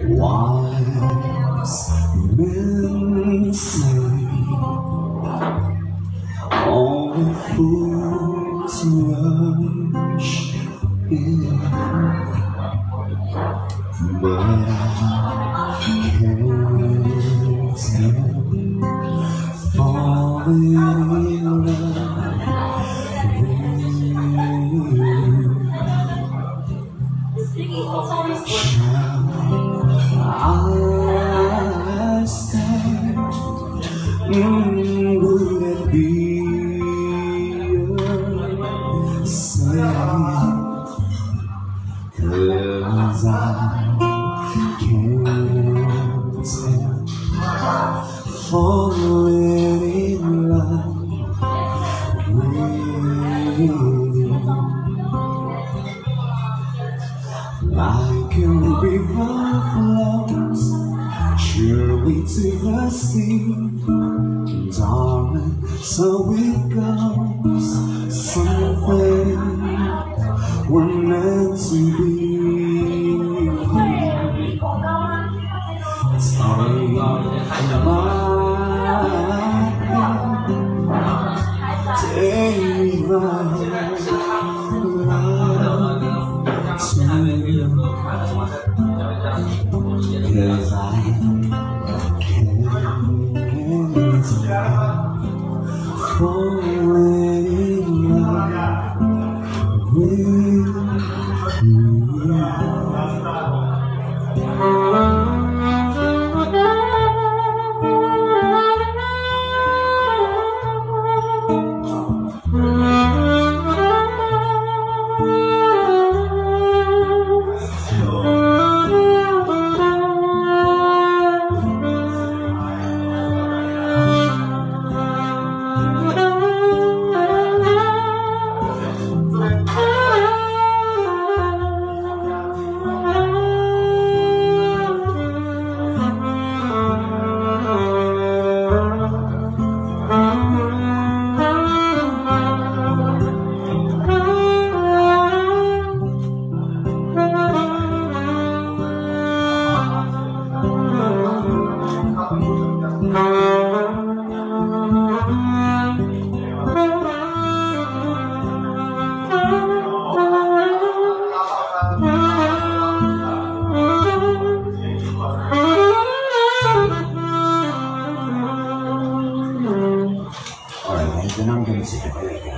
Wise men say only fools rush in, but can't falling in love with you. Like a river flows surely to the sea, darling. So it goes. Something we're meant to be. Take my take to you. Cause I falling in love with you. 避難所について考えて